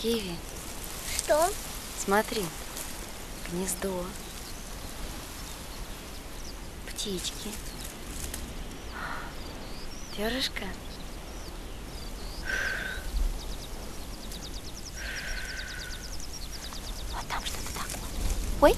Киви, Что? смотри, гнездо, птички, перышко. Вот там что-то такое. Ой,